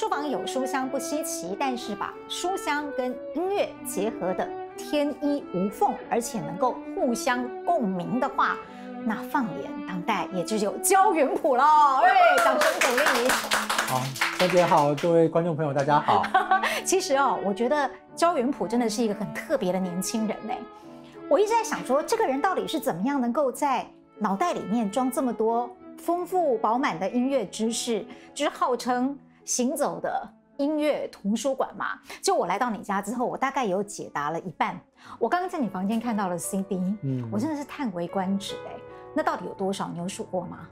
书房有书香不稀奇，但是把书香跟音乐结合的天衣无缝，而且能够互相共鸣的话，那放眼当代也就有焦元溥了。哎，掌声鼓励！好，三姐好，各位观众朋友大家好。其实哦，我觉得焦元溥真的是一个很特别的年轻人哎。我一直在想说，这个人到底是怎么样能够在脑袋里面装这么多丰富饱满的音乐知识，就是号称行走的音乐图书馆嘛？就我来到你家之后，我大概有解答了一半。我刚刚在你房间看到了 CD，嗯，我真的是叹为观止哎。那到底有多少？你有数过吗？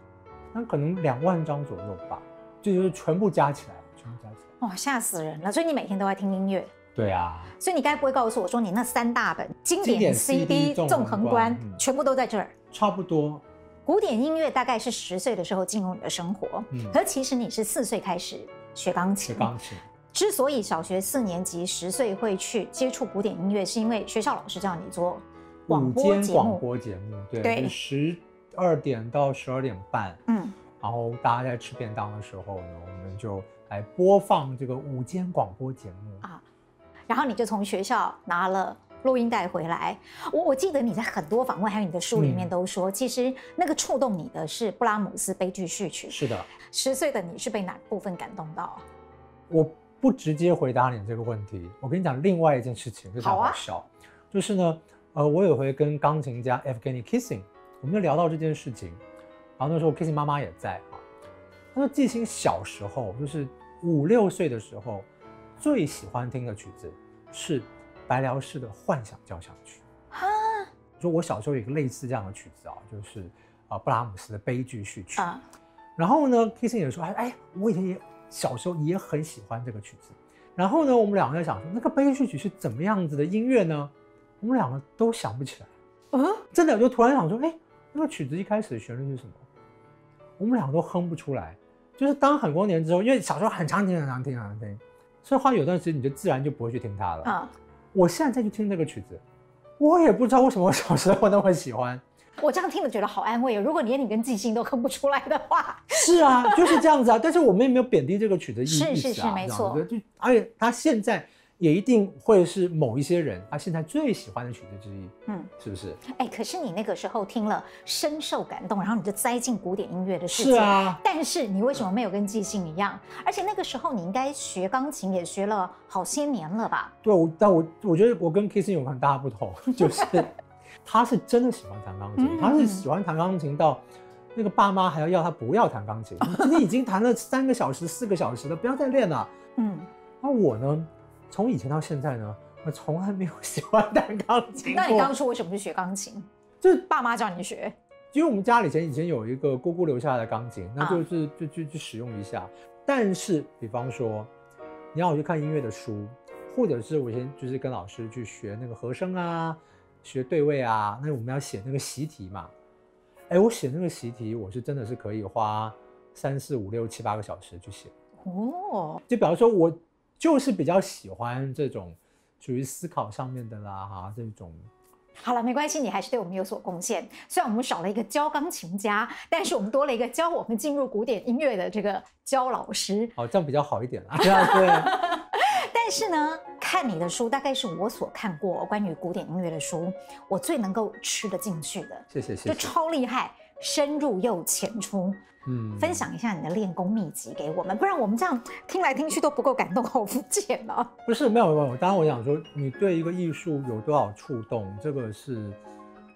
那可能两万张左右吧，就就是全部加起来，全部加起来。哇，吓死人了！所以你每天都在听音乐。对啊，所以你该不会告诉我说，你那三大本经典 CD 纵横观全部都在这儿？差不多。古典音乐大概是十岁的时候进入你的生活，嗯，可其实你是四岁开始学钢琴。学钢琴。之所以小学四年级十岁会去接触古典音乐，是因为学校老师叫你做广播节目。广播节目，对，十二点到十二点半，嗯，然后大家在吃便当的时候呢，我们就来播放这个午间广播节目啊。然后你就从学校拿了录音带回来。我我记得你在很多访问，还有你的书里面都说，其实那个触动你的是布拉姆斯悲剧序曲。是的。十岁的你是被哪部分感动到？我不直接回答你这个问题。我跟你讲另外一件事情，就好笑。就是呢，呃，我有回跟钢琴家 Evgeny Kissing，我们就聊到这件事情。然后那时候 Kissing 妈妈也在啊。他说，季星小时候，就是五六岁的时候。最喜欢听的曲子是白辽士的《幻想交响曲》啊。说我小时候有一个类似这样的曲子啊，就是啊布拉姆斯的悲剧序曲啊。然后呢，Kissing 也说，哎哎，我以前也小时候也很喜欢这个曲子。然后呢，我们两个在想说，那个悲剧曲是怎么样子的音乐呢？我们两个都想不起来。嗯，真的就突然想说，哎，那个曲子一开始的旋律是什么？我们两个都哼不出来。就是当很多年之后，因为小时候很常听、很常听、很常听。所以，话有段时间你就自然就不会去听它了啊！我现在再去听那个曲子，我也不知道为什么我小时候那么喜欢。我这样听了觉得好安慰哦。如果连你跟即兴都哼不出来的话，是啊，就是这样子啊。但是我们也没有贬低这个曲子意思啊，是是是，没错。就而且他现在。也一定会是某一些人他现在最喜欢的曲子之一，嗯，是不是？哎，可是你那个时候听了深受感动，然后你就栽进古典音乐的世界。是啊。但是你为什么没有跟即兴一样？而且那个时候你应该学钢琴也学了好些年了吧？对，我但我我觉得我跟 Kissing 有很大不同，就是 他是真的喜欢弹钢琴，他是喜欢弹钢琴到那个爸妈还要要他不要弹钢琴，今天已经弹了三个小时、四个小时了，不要再练了。嗯，那我呢？从以前到现在呢，我从来没有喜欢弹钢琴。那你当初为什么去学钢琴？就是爸妈叫你学。因为我们家里前以前有一个姑姑留下来的钢琴，那就是就就去使用一下。但是，比方说，你要我去看音乐的书，或者是我先就是跟老师去学那个和声啊，学对位啊，那我们要写那个习题嘛。哎，我写那个习题，我是真的是可以花三四五六七八个小时去写。哦，就比方说我。就是比较喜欢这种属于思考上面的啦，哈，这种。好了，没关系，你还是对我们有所贡献。虽然我们少了一个教钢琴家，但是我们多了一个教我们进入古典音乐的这个教老师。哦，这样比较好一点啦。对。但是呢，看你的书，大概是我所看过关于古典音乐的书，我最能够吃得进去的。谢谢谢谢。就超厉害，深入又浅出。嗯，分享一下你的练功秘籍给我们，不然我们这样听来听去都不够感动，好肤浅啊！不是，没有没有，当然我想说，你对一个艺术有多少触动，这个是，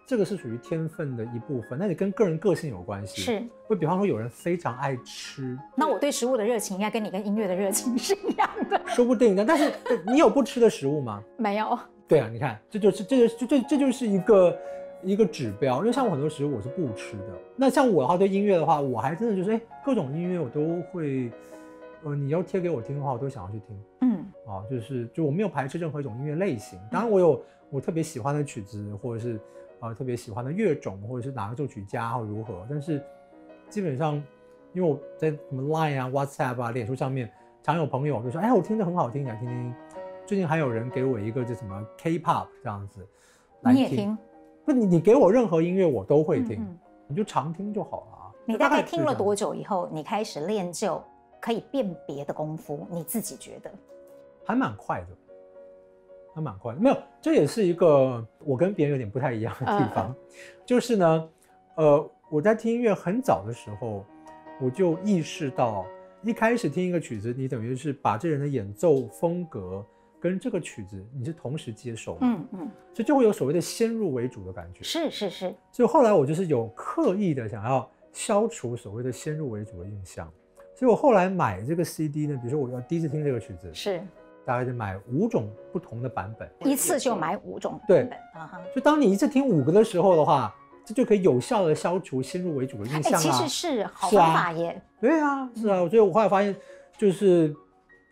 这个是属于天分的一部分，那你跟个人个性有关系。是，会比方说有人非常爱吃，那我对食物的热情应该跟你跟音乐的热情是一样的。说不定的，但是 你有不吃的食物吗？没有。对啊，你看，这就是，这就是这这就是一个。一个指标，因为像我很多时候我是不吃的。那像我的话，对音乐的话，我还真的就是，哎，各种音乐我都会，呃，你要贴给我听的话，我都想要去听。嗯，啊，就是就我没有排斥任何一种音乐类型。当然，我有我特别喜欢的曲子，或者是呃特别喜欢的乐种，或者是哪个作曲家或如何。但是基本上，因为我在什么 Line 啊、WhatsApp 啊、脸书上面，常有朋友就说，哎，我听着很好听，想听听。最近还有人给我一个叫什么 K-pop 这样子，你也听。不，你你给我任何音乐我都会听，你就常听就好了。啊你大概听了多久以后，你开始练就可以辨别的功夫？你自己觉得？还蛮快的，还蛮快的。没有，这也是一个我跟别人有点不太一样的地方，就是呢，呃，我在听音乐很早的时候，我就意识到，一开始听一个曲子，你等于是把这人的演奏风格跟这个曲子你是同时接受，嗯嗯，所以就会有所谓的先入为主的感觉。是是是。所以后来我就是有刻意的想要消除所谓的先入为主的印象，所以我后来买这个 CD 呢，比如说我要第一次听这个曲子，是。大概就买五种不同的版本，一次就买五种版本。啊哈，就当你一次听五个的时候的话，这就可以有效的消除先入为主的印象啊。其实是好方法耶。对啊，是啊，所以我后来发现，就是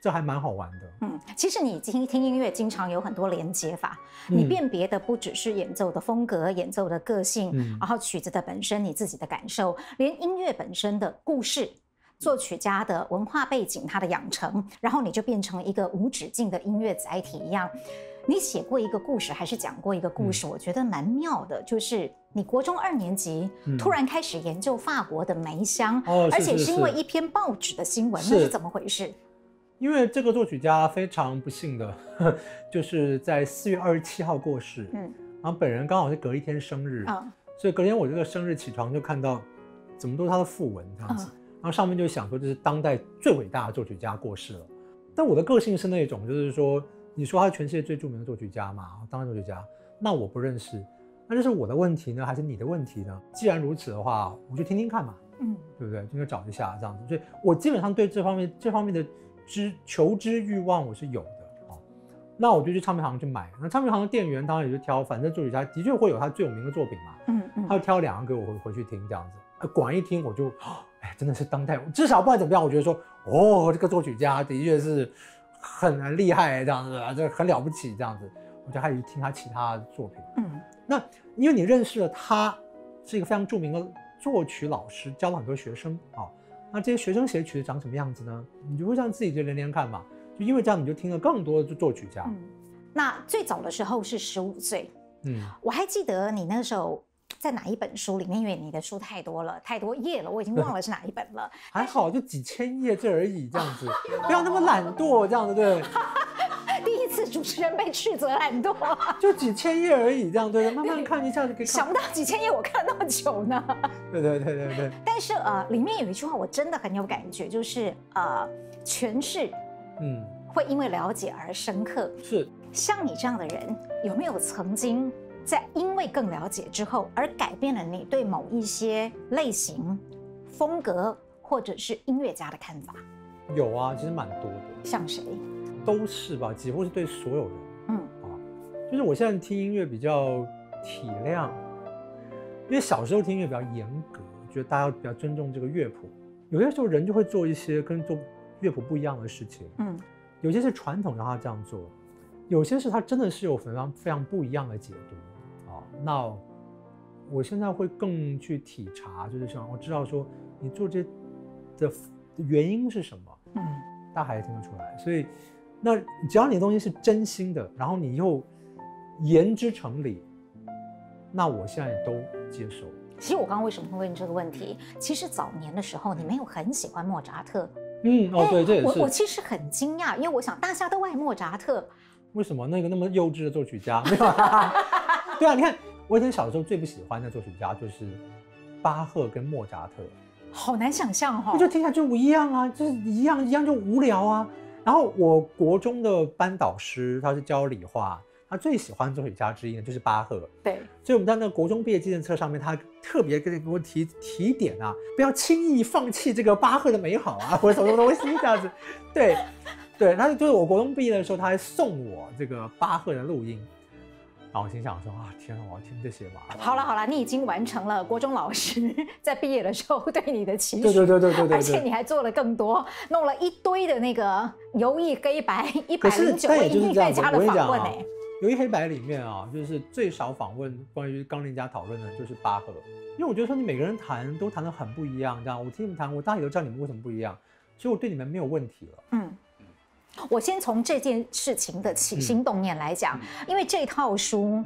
这还蛮好玩的。嗯，其实你听听音乐，经常有很多连接法，你辨别的不只是演奏的风格、演奏的个性，然后曲子的本身，你自己的感受，连音乐本身的故事。作曲家的文化背景，他的养成，然后你就变成一个无止境的音乐载体一样。你写过一个故事，还是讲过一个故事？我觉得蛮妙的，就是你国中二年级突然开始研究法国的梅香，而且是因为一篇报纸的新闻，那是怎么回事？因为这个作曲家非常不幸的，就是在四月二十七号过世。嗯，然后本人刚好是隔一天生日啊，所以隔天我这个生日起床就看到，怎么都是他的讣文这样子。然后上面就想说，这是当代最伟大的作曲家过世了。但我的个性是那种，就是说，你说他是全世界最著名的作曲家嘛，当代作曲家，那我不认识，那这是我的问题呢，还是你的问题呢？既然如此的话，我就听听看嘛，嗯，对不对？应该找一下这样子。所以我基本上对这方面这方面的知求知欲望我是有的啊。那我就去唱片行去买。那唱片行的店员当然也就挑，反正作曲家的确会有他最有名的作品嘛，嗯嗯，他就挑两个给我回回去听这样子。果然一听我就。哎，真的是当代，至少不管怎么样，我觉得说，哦，这个作曲家的确是很厉害，这样子，这很了不起，这样子。我就开始听他其他的作品。嗯，那因为你认识了他，是一个非常著名的作曲老师，教了很多学生啊。那这些学生写曲子长什么样子呢？你就会让自己就连连看嘛。就因为这样，你就听了更多的作曲家。嗯，那最早的时候是十五岁。嗯，我还记得你那时候。在哪一本书里面？因为你的书太多了，太多页了，我已经忘了是哪一本了。还好，就几千页这而已，这样子，不要那么懒惰，这样子对。主持人被斥责懒惰，就几千页而已，这样对，慢慢看一下就可以。想不到几千页我看那么久呢。对对对对对。但是呃，里面有一句话我真的很有感觉，就是呃，诠释，嗯，会因为了解而深刻。是。像你这样的人，有没有曾经？在因为更了解之后，而改变了你对某一些类型、风格或者是音乐家的看法。有啊，其实蛮多的。像谁？都是吧，几乎是对所有人。嗯啊，就是我现在听音乐比较体谅，因为小时候听音乐比较严格，觉得大家比较尊重这个乐谱。有些时候人就会做一些跟做乐谱不一样的事情。嗯，有些是传统让他这样做，有些是他真的是有非常非常不一样的解读。那我现在会更去体察，就是想我知道说你做这的原因是什么，嗯，大家还听得出来。所以，那只要你的东西是真心的，然后你又言之成理，那我现在都接受。其实我刚刚为什么会问这个问题？其实早年的时候你没有很喜欢莫扎特，嗯，哦，对，这也是。我我其实很惊讶，因为我想大家都爱莫扎特，为什么那个那么幼稚的作曲家？对啊，你看。我以前小时候最不喜欢的作曲家就是巴赫跟莫扎特，好难想象哈，就听起来就不一样啊，就是一样一样就无聊啊。然后我国中的班导师他是教理化，他最喜欢作曲家之一呢就是巴赫，对，所以我们在那个国中毕业纪念册上面，他特别跟给我提提点啊，不要轻易放弃这个巴赫的美好啊，或者什么东西这样子，对，对，他就是我国中毕业的时候，他还送我这个巴赫的录音。然后我心想说啊，天啊，我要听这些吧。好了好了，你已经完成了国中老师 在毕业的时候对你的期许。对对对对对对。而且你还做了更多，弄了一堆的那个游艺黑白一百零九位音乐家的访问诶。游艺黑白里面啊，就是最少访问关于钢琴家讨论的就是巴赫，因为我觉得说你每个人弹都弹得很不一样，这样我听你们弹，我大概都知道你们为什么不一样，所以我对你们没有问题了。嗯。我先从这件事情的起心动念来讲，因为这套书，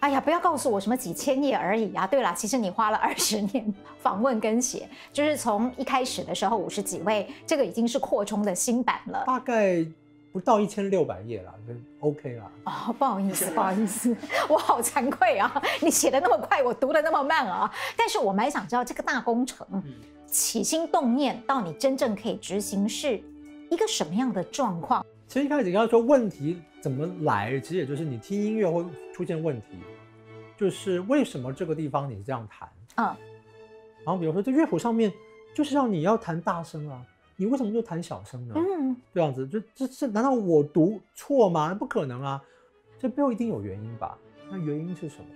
哎呀，不要告诉我什么几千页而已啊！对了，其实你花了二十年访问跟写，就是从一开始的时候五十几位，这个已经是扩充的新版了，大概不到一千六百页了，就 OK 了。哦，不好意思，不好意思，我好惭愧啊！你写的那么快，我读的那么慢啊！但是我蛮想知道这个大工程起心动念到你真正可以执行是。一个什么样的状况？其实一开始要说问题怎么来，其实也就是你听音乐会出现问题，就是为什么这个地方你这样弹？嗯，然后比如说这乐谱上面就是让你要弹大声啊，你为什么就弹小声呢？嗯，这样子就这这难道我读错吗？不可能啊，这背后一定有原因吧？那原因是什么？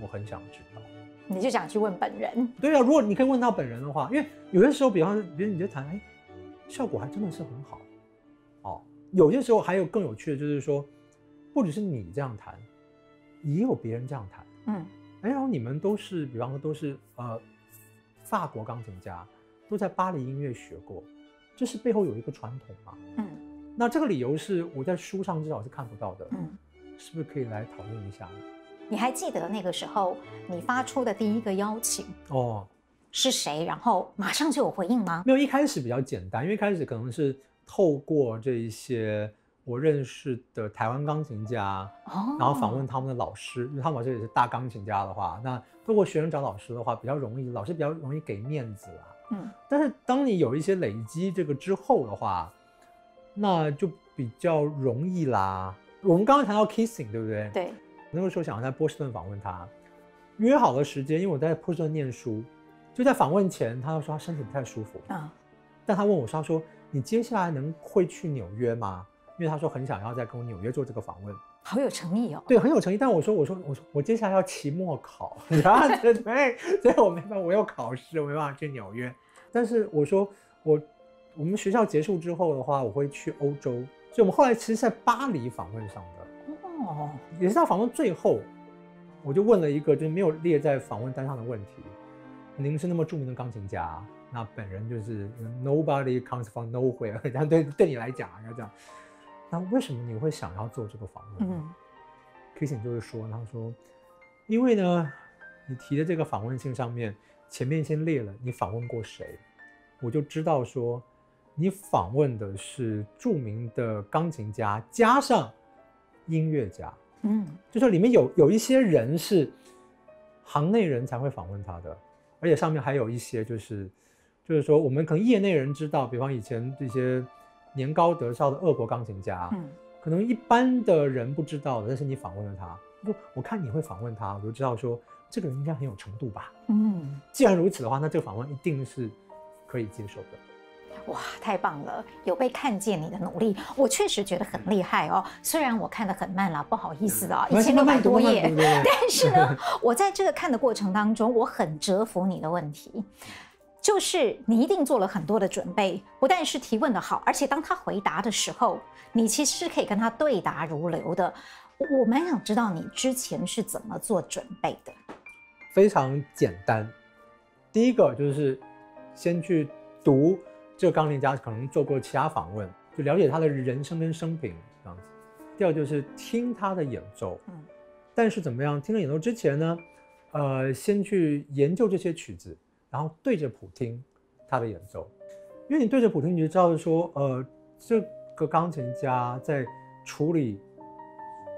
我很想知道。你就想去问本人？对啊，如果你可以问到本人的话，因为有些时候，比方说，比如你就弹，哎。效果还真的是很好，哦，有些时候还有更有趣的，就是说，不只是你这样弹，也有别人这样弹，嗯，哎，然后你们都是，比方说都是呃，法国钢琴家，都在巴黎音乐学过，这是背后有一个传统嘛，嗯，那这个理由是我在书上至少是看不到的，嗯，是不是可以来讨论一下？你还记得那个时候你发出的第一个邀请？哦。是谁？然后马上就有回应吗？没有，一开始比较简单，因为一开始可能是透过这一些我认识的台湾钢琴家，然后访问他们的老师，因为他们老师也是大钢琴家的话，那透过学生找老师的话比较容易，老师比较容易给面子啊。嗯，但是当你有一些累积这个之后的话，那就比较容易啦。我们刚刚谈到 kissing，对不对？对。那个时候想要在波士顿访问他，约好了时间，因为我在波士顿念书。就在访问前，他就说他身体不太舒服啊。但他问我说：“他说你接下来能会去纽约吗？”因为他说很想要再跟我纽约做这个访问，好有诚意哦。对，很有诚意。但我说我说我说我接下来要期末考，然后对，所以我没办法，我要考试，我没办法去纽约。但是我说我我们学校结束之后的话，我会去欧洲。所以我们后来其实在巴黎访问上的哦，也是在访问最后，我就问了一个就是没有列在访问单上的问题。您是那么著名的钢琴家，那本人就是 nobody comes from nowhere，这样对对你来讲要这样。那为什么你会想要做这个访问？嗯，Kissing 就是说，他说，因为呢，你提的这个访问信上面前面先列了你访问过谁，我就知道说，你访问的是著名的钢琴家加上音乐家，嗯，就说里面有有一些人是行内人才会访问他的。而且上面还有一些，就是，就是说，我们可能业内人知道，比方以前这些年高德少的俄国钢琴家，嗯，可能一般的人不知道的，但是你访问了他，说我看你会访问他，我就知道说这个人应该很有程度吧，嗯，既然如此的话，那这个访问一定是可以接受的。哇，太棒了！有被看见你的努力，我确实觉得很厉害哦。虽然我看得很慢啦，不好意思啊，一千六百多页。但是呢，我在这个看的过程当中，我很折服你的问题，就是你一定做了很多的准备，不但是提问的好，而且当他回答的时候，你其实是可以跟他对答如流的。我蛮想知道你之前是怎么做准备的。非常简单，第一个就是先去读。这个钢琴家可能做过其他访问，就了解他的人生跟生平这样子。第二就是听他的演奏，嗯，但是怎么样？听了演奏之前呢，呃，先去研究这些曲子，然后对着谱听他的演奏，因为你对着谱听，你就知道说，呃，这个钢琴家在处理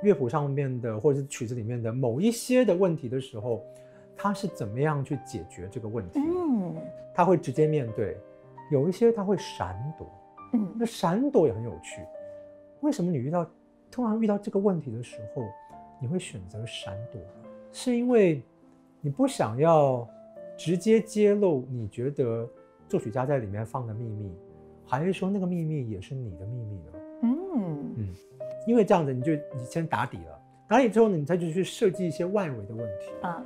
乐谱上面的或者是曲子里面的某一些的问题的时候，他是怎么样去解决这个问题？嗯，他会直接面对。有一些他会闪躲，嗯，那闪躲也很有趣。为什么你遇到通常遇到这个问题的时候，你会选择闪躲？是因为你不想要直接揭露你觉得作曲家在里面放的秘密，还是说那个秘密也是你的秘密呢？嗯嗯，因为这样子你就你先打底了，打底之后呢，你再就去设计一些外围的问题啊，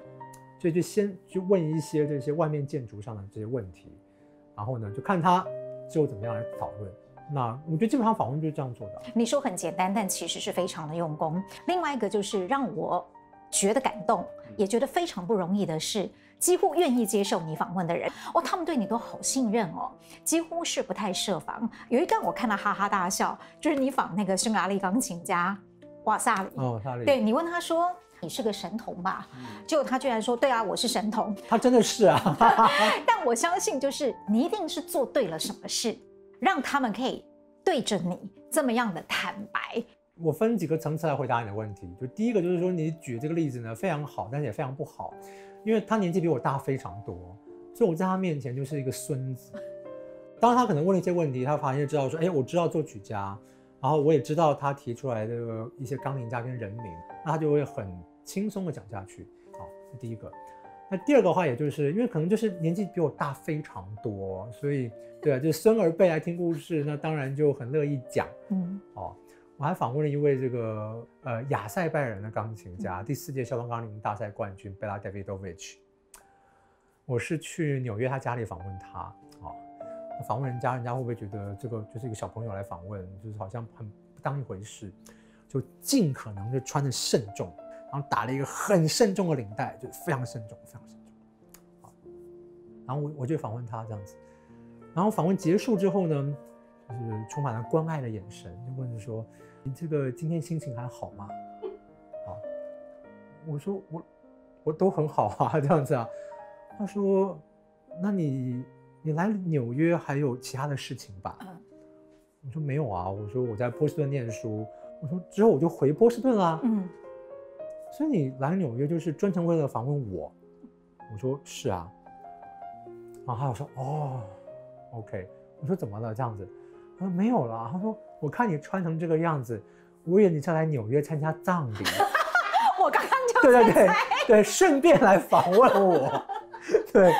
所以就先去问一些这些外面建筑上的这些问题。然后呢，就看他之后怎么样来讨论。那我觉得基本上访问就是这样做的。你说很简单，但其实是非常的用功。另外一个就是让我觉得感动，也觉得非常不容易的是，几乎愿意接受你访问的人哦，他们对你都好信任哦，几乎是不太设防。有一段我看到哈哈大笑，就是你访那个匈牙利钢琴家瓦萨里哦，萨里，对你问他说你是个神童吧，结果他居然说对啊，我是神童。他真的是啊，但我相信就是你一定是做对了什么事，让他们可以对着你这么样的坦白。我分几个层次来回答你的问题，就第一个就是说你举这个例子呢非常好，但是也非常不好，因为他年纪比我大非常多，所以我在他面前就是一个孙子。当他可能问了一些问题，他发现知道说，哎，我知道作曲家，然后我也知道他提出来的一些钢琴家跟人名，那他就会很轻松的讲下去。好，这第一个。那第二个话，也就是因为可能就是年纪比我大非常多，所以对啊，就孙儿辈来听故事，那当然就很乐意讲。嗯，哦。我还访问了一位这个呃亚塞拜人的钢琴家，第四届肖邦钢琴大赛冠军贝拉·戴维多维奇我是去纽约他家里访问他，啊，访问人家人家会不会觉得这个就是一个小朋友来访问，就是好像很不当一回事，就尽可能就穿的慎重，然后打了一个很慎重的领带，就非常慎重，非常慎重。然后我我就访问他这样子，然后访问结束之后呢，就是充满了关爱的眼神，就问说。你这个今天心情还好吗？啊，我说我我都很好啊，这样子啊。他说，那你你来纽约还有其他的事情吧？我说没有啊，我说我在波士顿念书，我说之后我就回波士顿啦。嗯，所以你来纽约就是专程为了访问我？我说是啊。然后他说哦，OK。我说怎么了这样子？他说没有了。他说。我看你穿成这个样子，我以为你是来纽约参加葬礼。我刚刚就对对对对，顺便来访问我。对，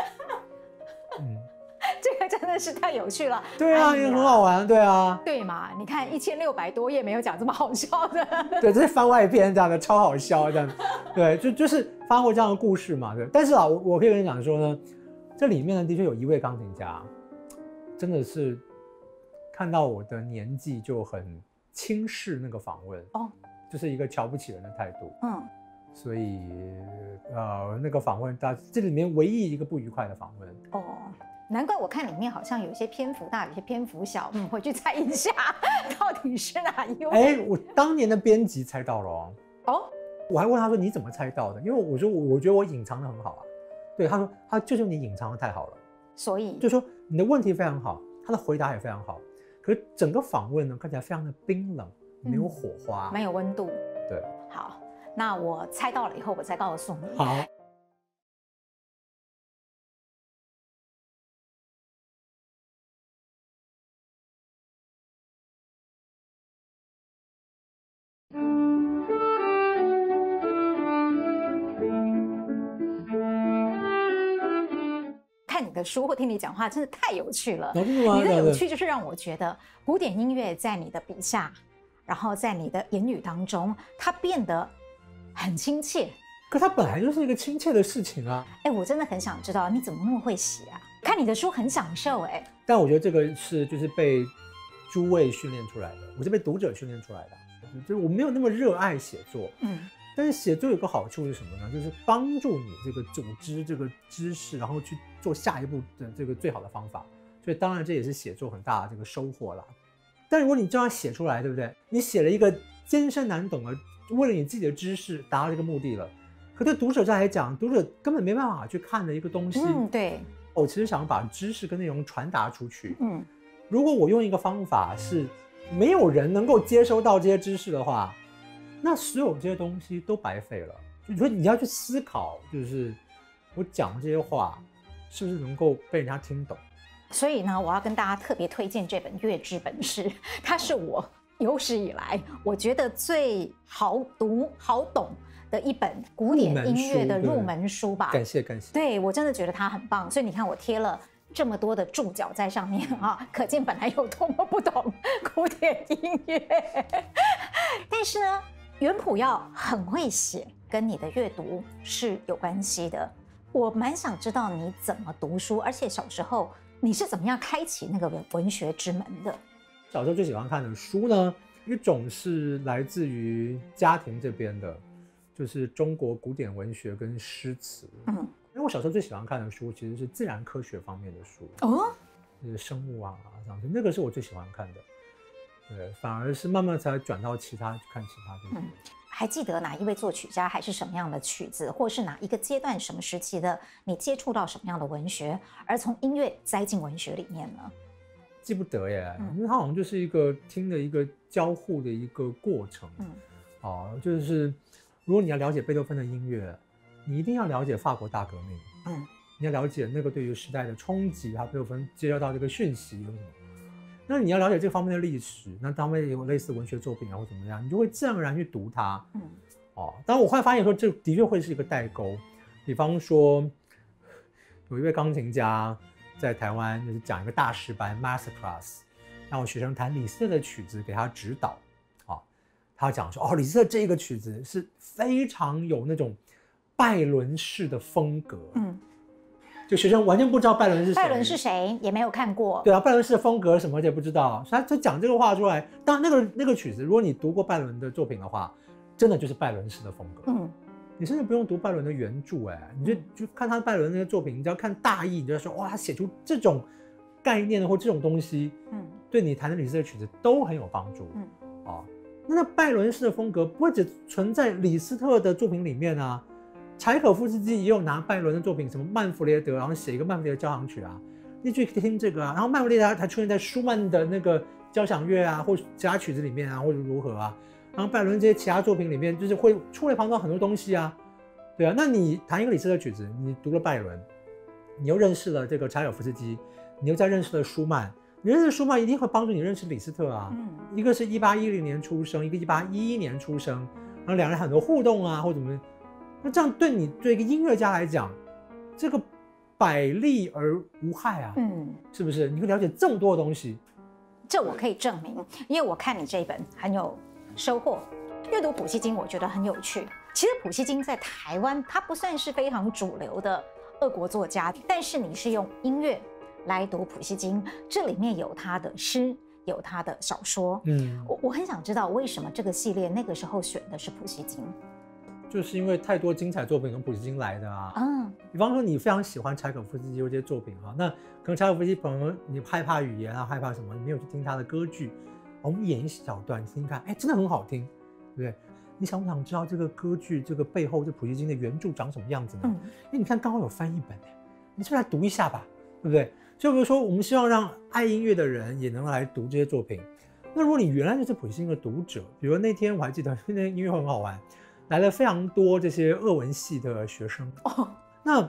真的是太有趣了。对啊，也很好玩。对啊，对嘛？你看一千六百多页没有讲这么好笑的。对，这是番外篇，这样的超好笑，这样。对，就就是发生过这样的故事嘛。对，但是啊，我我可以跟你讲说呢，这里面呢的确有一位钢琴家，真的是。看到我的年纪就很轻视那个访问哦，就是一个瞧不起人的态度。嗯，所以呃，那个访问，大这里面唯一一个不愉快的访问。哦，难怪我看里面好像有些篇幅大，有些篇幅小。嗯，回去猜一下，到底是哪一位？哎，我当年的编辑猜到了哦。哦，我还问他说你怎么猜到的？因为我说我我觉得我隐藏的很好啊。对，他说他就是你隐藏的太好了。所以就说你的问题非常好，他的回答也非常好。可是整个访问呢，看起来非常的冰冷，没有火花，没有温度。对，好，那我猜到了以后，我再告诉你。好。的书或听你讲话真的太有趣了。你的有趣就是让我觉得古典音乐在你的笔下，然后在你的言语当中，它变得很亲切。可它本来就是一个亲切的事情啊。哎，我真的很想知道你怎么那么会写啊？看你的书很享受哎。但我觉得这个是就是被诸位训练出来的，我是被读者训练出来的，就是我没有那么热爱写作。嗯。但是写作有个好处是什么呢？就是帮助你这个组织这个知识，然后去做下一步的这个最好的方法。所以当然这也是写作很大的这个收获啦。但如果你这样写出来，对不对？你写了一个艰深难懂的，为了你自己的知识达到这个目的了，可对读者再来讲，读者根本没办法去看的一个东西。嗯，对。我其实想把知识跟内容传达出去。嗯，如果我用一个方法是没有人能够接收到这些知识的话。那所有这些东西都白费了。就说你要去思考，就是我讲的这些话，是不是能够被人家听懂？所以呢，我要跟大家特别推荐这本《月之本事》，它是我有史以来我觉得最好读、好懂的一本古典音乐的入门书吧。感谢感谢。对我真的觉得它很棒，所以你看我贴了这么多的注脚在上面 啊，可见本来有多么不懂古典音乐。但是呢。原谱要很会写，跟你的阅读是有关系的。我蛮想知道你怎么读书，而且小时候你是怎么样开启那个文学之门的？小时候最喜欢看的书呢，一种是来自于家庭这边的，就是中国古典文学跟诗词。嗯，因为我小时候最喜欢看的书其实是自然科学方面的书哦，就是生物啊这样子，那个是我最喜欢看的。对，反而是慢慢才转到其他去看其他的。嗯，还记得哪一位作曲家，还是什么样的曲子，或是哪一个阶段、什么时期的你接触到什么样的文学，而从音乐栽进文学里面呢？记不得耶，因为它好像就是一个听的一个交互的一个过程。嗯，哦，就是如果你要了解贝多芬的音乐，你一定要了解法国大革命。嗯，你要了解那个对于时代的冲击，还有贝多芬接收到这个讯息有什么。那你要了解这方面的历史，那当面有类似文学作品啊或怎么样，你就会自然而然去读它。嗯，哦，当然我后来发现说，这的确会是一个代沟。比方说，有一位钢琴家在台湾就是讲一个大师班 （master class），让我学生弹李斯特的曲子给他指导。啊，他讲说，哦，李斯特这个曲子是非常有那种拜伦式的风格。嗯。就学生完全不知道拜伦是谁，拜伦是谁也没有看过。对啊，拜伦是风格什么也不知道，他就讲这个话出来，当然那个那个曲子，如果你读过拜伦的作品的话，真的就是拜伦式的风格。嗯，你甚至不用读拜伦的原著，哎，你就就看他拜伦那些作品，你只要看大意，你就说哇，他写出这种概念或这种东西，嗯，对你弹的李斯特曲子都很有帮助。嗯，哦，那那拜伦式的风格不会只存在李斯特的作品里面啊。柴可夫斯基也有拿拜伦的作品，什么曼弗雷德，然后写一个曼弗雷德交响曲啊，你去听这个啊。然后曼弗雷德还出现在舒曼的那个交响乐啊，或其他曲子里面啊，或者如何啊。然后拜伦这些其他作品里面，就是会触类旁通很多东西啊，对啊。那你弹一个李斯特曲子，你读了拜伦，你又认识了这个柴可夫斯基，你又再认识了舒曼，你认识舒曼一定会帮助你认识李斯特啊。嗯。一个是一八一零年出生，一个一八一一年出生，然后两人很多互动啊，或怎么。那这样对你对一个音乐家来讲，这个百利而无害啊，嗯，是不是？你会了解这么多的东西，这我可以证明，因为我看你这一本很有收获。阅读普希金，我觉得很有趣。其实普希金在台湾，他不算是非常主流的俄国作家，但是你是用音乐来读普希金，这里面有他的诗，有他的小说，嗯，我我很想知道为什么这个系列那个时候选的是普希金。就是因为太多精彩作品从普希金来的啊，嗯，比方说你非常喜欢柴可夫斯基这些作品啊，那可能柴可夫斯基朋友你害怕语言啊，害怕什么，你没有去听他的歌剧，我们演一小段，听听看，哎，真的很好听，对不对？你想不想知道这个歌剧这个背后这普希金的原著长什么样子呢？嗯，为你看刚好有翻译本，你是不是来读一下吧，对不对？就比如说我们希望让爱音乐的人也能来读这些作品，那如果你原来就是普希金的读者，比如那天我还记得那天音乐会很好玩。来了非常多这些俄文系的学生哦，那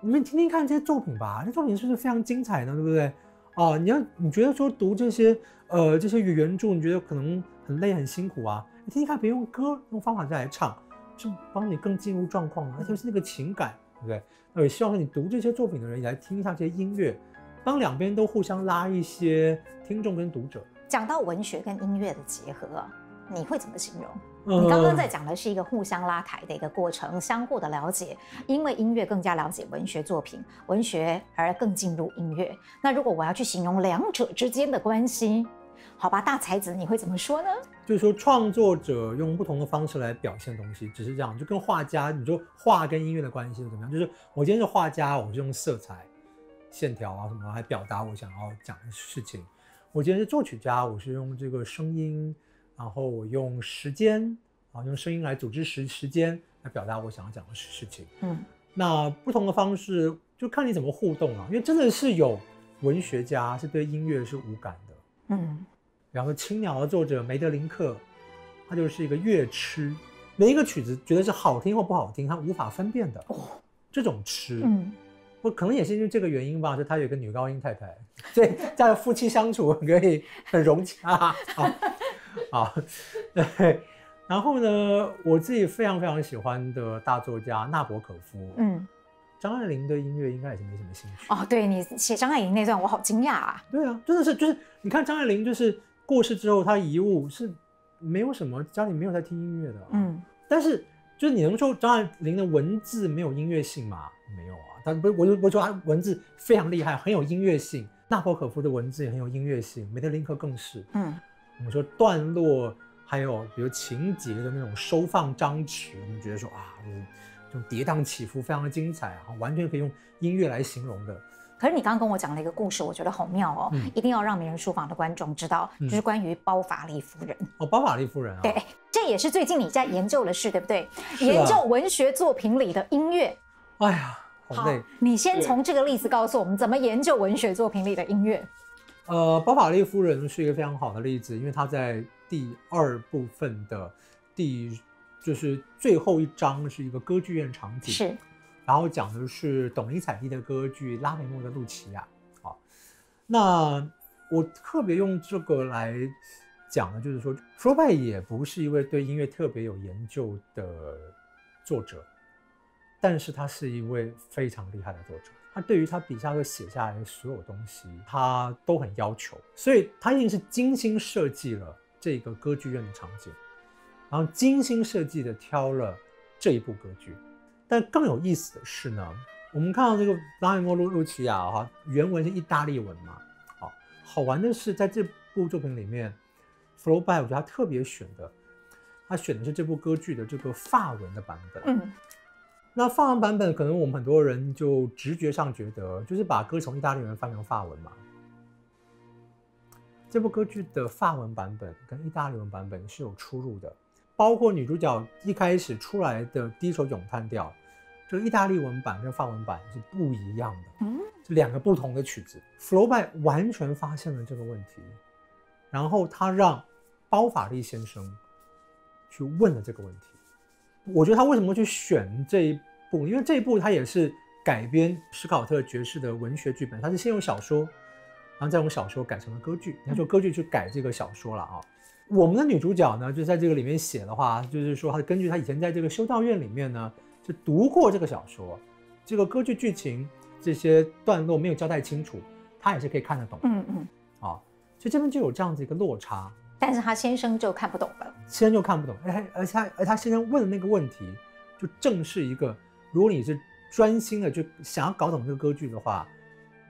你们听听看这些作品吧，这作品是不是非常精彩呢？对不对？哦，你要你觉得说读这些呃这些原著，你觉得可能很累很辛苦啊？你听听看，别用歌用方法再来唱，是帮你更进入状况，而且是那个情感，对不对？那也希望说你读这些作品的人也来听一下这些音乐，帮两边都互相拉一些听众跟读者。讲到文学跟音乐的结合，你会怎么形容？你刚刚在讲的是一个互相拉抬的一个过程，相互的了解，因为音乐更加了解文学作品，文学而更进入音乐。那如果我要去形容两者之间的关系，好吧，大才子你会怎么说呢？就是说创作者用不同的方式来表现东西，只是这样，就跟画家，你说画跟音乐的关系是怎么样？就是我今天是画家，我是用色彩、线条啊什么来表达我想要讲的事情；我今天是作曲家，我是用这个声音。然后我用时间啊，用声音来组织时时间来表达我想要讲的事事情。嗯，那不同的方式就看你怎么互动啊。因为真的是有文学家是对音乐是无感的。嗯，然后《青鸟》的作者梅德林克，他就是一个乐痴，每一个曲子觉得是好听或不好听，他无法分辨的。哦，这种痴，嗯，不可能也是因为这个原因吧？就他有一个女高音太太，所以这样夫妻相处可以很融洽啊。啊，对，然后呢，我自己非常非常喜欢的大作家纳博可夫，嗯，张爱玲的音乐应该也是没什么兴趣哦。对你写张爱玲那段，我好惊讶啊。对啊，真的是，就是你看张爱玲，就是过世之后，她遗物是没有什么家里没有在听音乐的，嗯，但是就是你能说张爱玲的文字没有音乐性吗？没有啊，但不是，我就我说她文字非常厉害，很有音乐性。纳博可夫的文字也很有音乐性，梅德林克更是，嗯。我们说段落还有比如情节的那种收放张弛，我们觉得说啊，就是这种跌宕起伏非常的精彩啊，完全可以用音乐来形容的。可是你刚刚跟我讲了一个故事，我觉得好妙哦，一定要让名人书房的观众知道，就是关于包法利夫人。哦，包法利夫人啊，对，这也是最近你在研究的事，对不对？研究文学作品里的音乐。哎呀，好累。你先从这个例子告诉我们，怎么研究文学作品里的音乐？呃，包法利夫人是一个非常好的例子，因为她在第二部分的第就是最后一章是一个歌剧院场景。是。然后讲的是董尼采蒂的歌剧《拉美莫的露琪亚》。好，那我特别用这个来讲呢，就是说，弗洛拜也不是一位对音乐特别有研究的作者，但是他是一位非常厉害的作者。他对于他笔下会写下来的所有东西，他都很要求，所以他一定是精心设计了这个歌剧院的场景，然后精心设计的挑了这一部歌剧。但更有意思的是呢，我们看到这个拉梅莫路路奇亚哈，原文是意大利文嘛。好，好玩的是在这部作品里面，弗洛拜我觉得他特别选的，他选的是这部歌剧的这个法文的版本。嗯，那法文版本可能我们很多人就直觉上觉得，就是把歌从意大利文翻成法文嘛。这部歌剧的法文版本跟意大利文版本是有出入的。包括女主角一开始出来的第一首咏叹调，这个意大利文版跟法文版是不一样的，嗯，是两个不同的曲子。弗罗拜完全发现了这个问题，然后他让包法利先生去问了这个问题。我觉得他为什么去选这一部？因为这一部他也是改编史考特爵士的文学剧本，他是先用小说，然后再用小说改成了歌剧，他说歌剧去改这个小说了啊。我们的女主角呢，就在这个里面写的话，就是说她根据她以前在这个修道院里面呢，就读过这个小说，这个歌剧剧情这些段落没有交代清楚，她也是可以看得懂。嗯嗯，啊，所以这边就有这样子一个落差。但是她先生就看不懂了，先生就看不懂。哎，而且他而他先生问的那个问题，就正是一个，如果你是专心的就想要搞懂这个歌剧的话，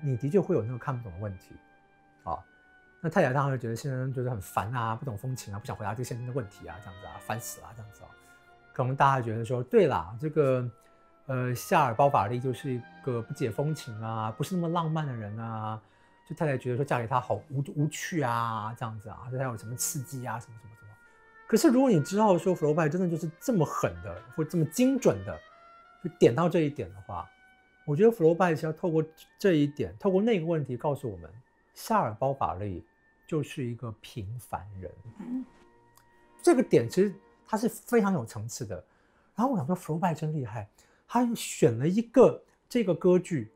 你的确会有那个看不懂的问题。那太太当然觉得先生觉得很烦啊，不懂风情啊，不想回答这个先生的问题啊，这样子啊，烦死了这样子啊。可能大家觉得说，对啦，这个呃夏尔包法利就是一个不解风情啊，不是那么浪漫的人啊。就太太觉得说嫁给他好无无趣啊，这样子啊，对他有什么刺激啊，什么什么什么。可是如果你知道说弗罗拜真的就是这么狠的，或这么精准的，就点到这一点的话，我觉得弗罗拜是要透过这一点，透过那个问题告诉我们，夏尔包法利。就是一个平凡人，这个点其实他是非常有层次的。然后我想说，弗洛拜真厉害，他选了一个这个歌剧，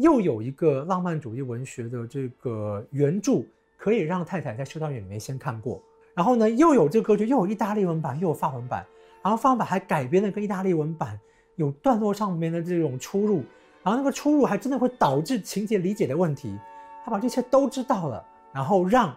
又有一个浪漫主义文学的这个原著，可以让太太在修道院里面先看过。然后呢，又有这个歌剧，又有意大利文版，又有法文版，然后法文版还改编了跟意大利文版有段落上面的这种出入，然后那个出入还真的会导致情节理解的问题。他把这些都知道了。然后让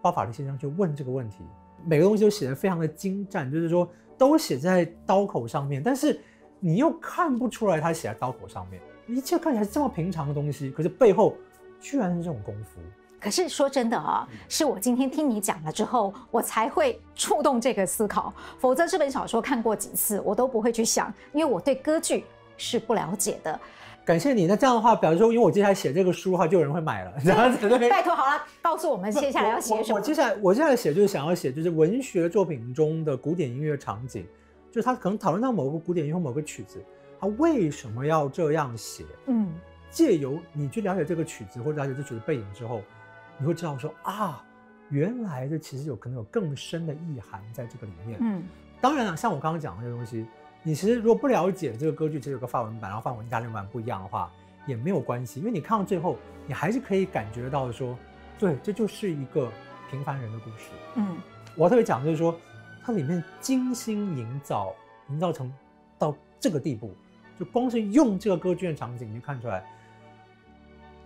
包法利先生去问这个问题，每个东西都写的非常的精湛，就是说都写在刀口上面，但是你又看不出来他写在刀口上面，一切看起来是这么平常的东西，可是背后居然是这种功夫。可是说真的啊，是我今天听你讲了之后，我才会触动这个思考，否则这本小说看过几次，我都不会去想，因为我对歌剧是不了解的。感谢你。那这样的话，表示说，因为我接下来写这个书的话，就有人会买了，这样子对。拜托好了，告诉我们接下来要写什么。我接下来，我接下来写就是想要写，就是文学作品中的古典音乐场景，就是他可能讨论到某个古典音乐某个曲子，他为什么要这样写？嗯，借由你去了解这个曲子或者了解这曲子背景之后，你会知道说啊，原来这其实有可能有更深的意涵在这个里面。嗯，当然了，像我刚刚讲的这些东西。你其实如果不了解这个歌剧，其实有个法文版，然后法文意大利版不一样的话，也没有关系，因为你看到最后，你还是可以感觉到说，对，这就是一个平凡人的故事。嗯，我特别讲就是说，它里面精心营造，营造成到这个地步，就光是用这个歌剧院场景，你就看出来，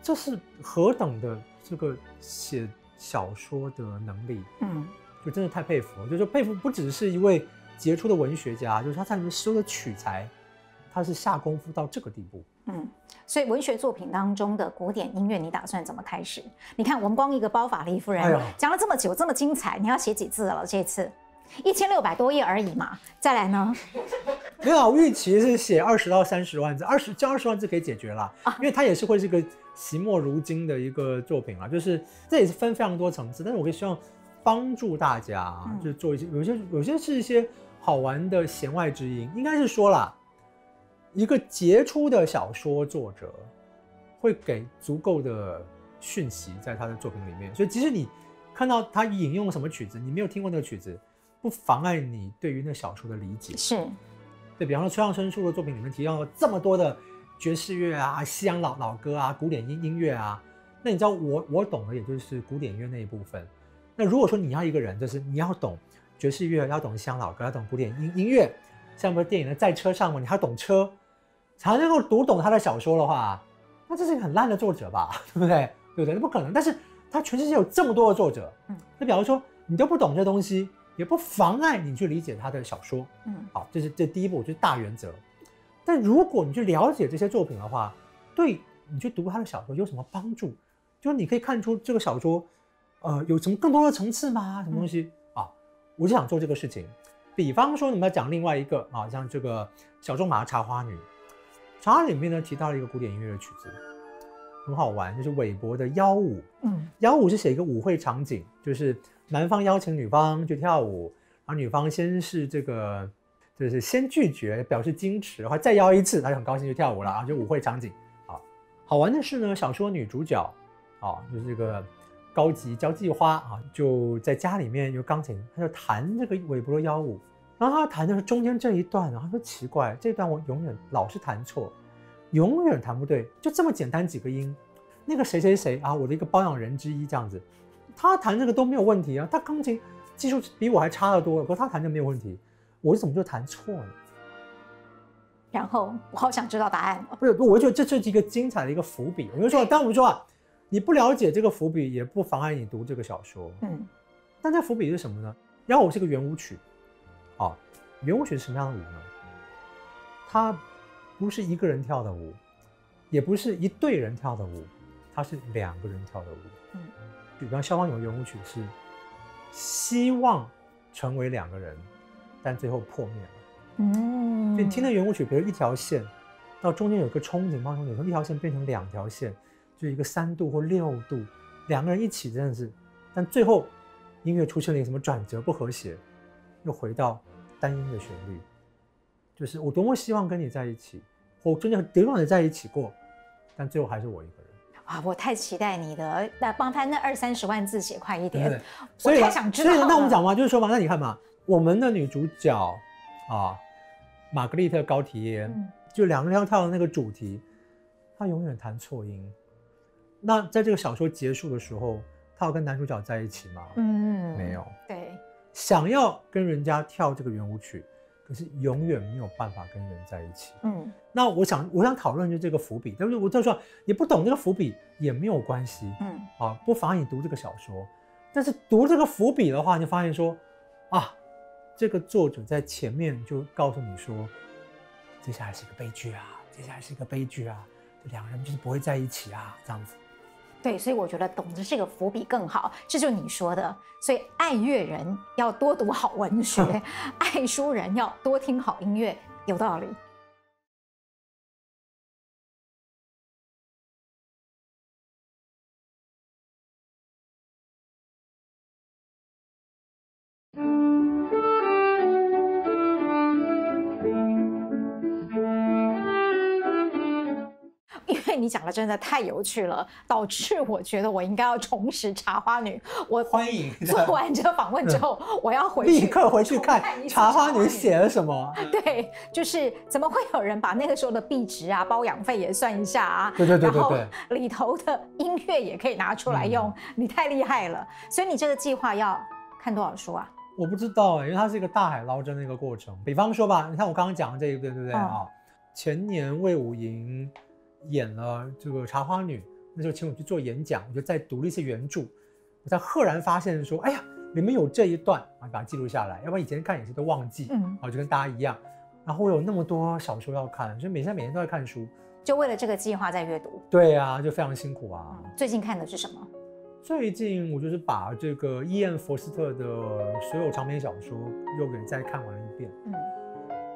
这是何等的这个写小说的能力。嗯，就真的太佩服了，就是佩服不只是一位。杰出的文学家，就是他在里面收的取材，他是下功夫到这个地步。嗯，所以文学作品当中的古典音乐，你打算怎么开始？你看，我们光一个包法利夫人讲了这么久，这么精彩，你要写几字了？这次一千六百多页而已嘛。再来呢？没有，预期是写二十到三十万字，二十交二十万字可以解决了，因为它也是会是个惜墨如金的一个作品啊。就是这也是分非常多层次，但是我可以希望帮助大家，就做一些有些有些是一些好玩的弦外之音，应该是说啦。一个杰出的小说作者会给足够的讯息在他的作品里面，所以即使你看到他引用什么曲子，你没有听过那个曲子，不妨碍你对于那小说的理解。是，对比方说村上春树的作品里面提到了这么多的爵士乐啊、西洋老老歌啊、古典音音乐啊，那你知道我我懂的也就是古典音乐那一部分。那如果说你要一个人，就是你要懂爵士乐，要懂西洋老歌，要懂古典音音乐，像不是电影的在车上嘛，你还懂车。才能够读懂他的小说的话，那这是一个很烂的作者吧？对不对？对不对？那不可能。但是他全世界有这么多的作者，嗯，那比方说你都不懂这东西，也不妨碍你去理解他的小说，嗯，好，这是这第一步，就是大原则。但如果你去了解这些作品的话，对你去读他的小说有什么帮助？就是你可以看出这个小说，呃，有什么更多的层次吗？什么东西啊？我就想做这个事情。比方说，你们要讲另外一个啊，像这个小仲马的《茶花女》。茶花里面呢提到了一个古典音乐的曲子，很好玩，就是韦伯的幺舞。嗯，幺舞是写一个舞会场景，就是男方邀请女方去跳舞，然后女方先是这个，就是先拒绝表示矜持，然后再邀一次，他就很高兴就跳舞了啊，就舞会场景。好，好玩的是呢，小说女主角，啊，就是这个高级交际花啊，就在家里面有钢琴，她就弹这个韦伯的邀舞。然后她弹的是中间这一段，然后说奇怪，这段我永远老是弹错，永远弹不对，就这么简单几个音，那个谁谁谁啊，我的一个包养人之一这样子，他弹这个都没有问题啊，他钢琴技术比我还差得多，可是他弹就没有问题，我怎么就弹错了？然后我好想知道答案。不是，我觉得这是一个精彩的一个伏笔。我就说，但我们说啊，你不了解这个伏笔，也不妨碍你读这个小说。嗯，但这伏笔是什么呢？然后我是个圆舞曲。哦，圆舞曲是什么样的舞呢？它不是一个人跳的舞，也不是一队人跳的舞，它是两个人跳的舞。嗯，比方肖邦有圆舞曲是希望成为两个人，但最后破灭了。嗯，就你听的圆舞曲，比如一条线，到中间有个憧憬，冒憧憬，从一条线变成两条线，就一个三度或六度，两个人一起真的是，但最后音乐出现了一个什么转折，不和谐，又回到。单音的旋律，就是我多么希望跟你在一起，我真的永远的在一起过，但最后还是我一个人啊！我太期待你的，那帮他那二三十万字写快一点，所以太想知道。所以那我们讲嘛，就是说嘛，那你看嘛，我们的女主角啊，玛格丽特高提耶，就两个人要跳的那个主题，她永远弹错音。那在这个小说结束的时候，她要跟男主角在一起吗？嗯，没有。对。想要跟人家跳这个圆舞曲，可是永远没有办法跟人在一起。嗯，那我想，我想讨论就这个伏笔。但是我就说，你不懂这个伏笔也没有关系。嗯，啊，不妨你读这个小说。但是读这个伏笔的话，你发现说，啊，这个作者在前面就告诉你说，接下来是一个悲剧啊，接下来是一个悲剧啊，这两个人就是不会在一起啊，这样子。对，所以我觉得懂得这个伏笔更好，这就是你说的。所以爱乐人要多读好文学，爱书人要多听好音乐，有道理。你讲的真的太有趣了，导致我觉得我应该要重拾《茶花女》。我欢迎做完这个访问之后，我要回去立刻回去看《茶花女》写了什么。对，就是怎么会有人把那个时候的币值啊、包养费也算一下啊？对对对对对，里头的音乐也可以拿出来用，你太厉害了。所以你这个计划要看多少书啊？我不知道哎，因为它是一个大海捞针的一个过程。比方说吧，你看我刚刚讲的这一个，对不对啊？前年魏武营。演了这个茶花女，那时候请我去做演讲，我就再读了一些原著，我才赫然发现说，哎呀，里面有这一段啊，把它记录下来，要不然以前看也是都忘记，嗯，啊，就跟大家一样，然后我有那么多小说要看，所以每天每天都在看书，就为了这个计划在阅读。对啊，就非常辛苦啊。最近看的是什么？最近我就是把这个伊恩·佛斯特的所有长篇小说又给再看完了一遍。嗯。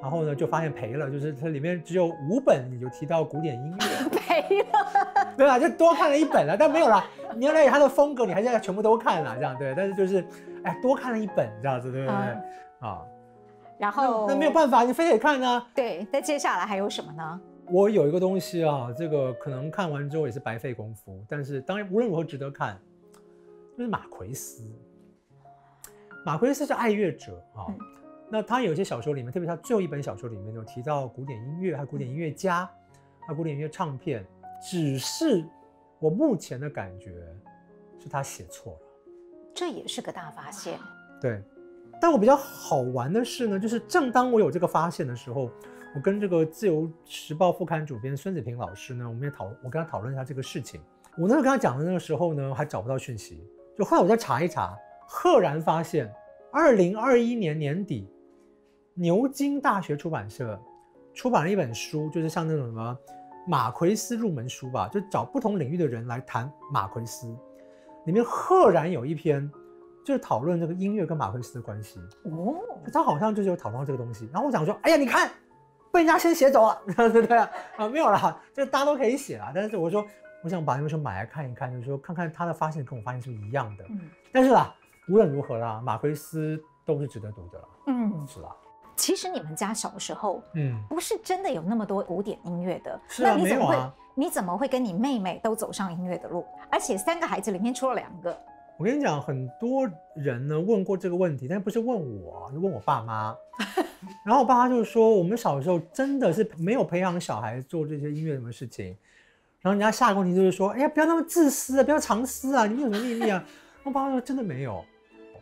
然后呢，就发现赔了，就是它里面只有五本你就提到古典音乐，赔了，对吧？就多看了一本了，但没有了。你要了解他的风格，你还是要全部都看了，这样对。但是就是，哎，多看了一本这样子，对不对？啊，然后那没有办法，你非得看呢。对，那接下来还有什么呢？我有一个东西啊，这个可能看完之后也是白费功夫，但是当然无论如何值得看，就是马奎斯。马奎斯是爱乐者啊。那他有些小说里面，特别他最后一本小说里面有提到古典音乐，还有古典音乐家，还有古典音乐唱片。只是我目前的感觉是他写错了，这也是个大发现。对，但我比较好玩的是呢，就是正当我有这个发现的时候，我跟这个自由时报副刊主编孙子平老师呢，我们也讨，我跟他讨论一下这个事情。我那时候跟他讲的那个时候呢，还找不到讯息，就后来我再查一查，赫然发现二零二一年年底。牛津大学出版社出版了一本书，就是像那种什么马奎斯入门书吧，就找不同领域的人来谈马奎斯。里面赫然有一篇，就是讨论这个音乐跟马奎斯的关系。哦，他好像就是有讨论到这个东西。然后我想说，哎呀，你看，被人家先写走了，对不对啊？啊，没有啦，就大家都可以写了。但是我说，我想把那本书买来看一看，就是说看看他的发现跟我发现是不是一样的。嗯，但是啦，无论如何啦，马奎斯都是值得读的了。嗯，是啦。其实你们家小时候，嗯，不是真的有那么多古典音乐的。是啊，没有啊。你怎么会跟你妹妹都走上音乐的路？而且三个孩子里面出了两个。我跟你讲，很多人呢问过这个问题，但不是问我，是问我爸妈。然后我爸妈就是说，我们小时候真的是没有培养小孩做这些音乐什么事情。然后人家下一个问题就是说，哎呀，不要那么自私啊，不要藏私啊，你们有什么秘密啊？我爸妈说真的没有。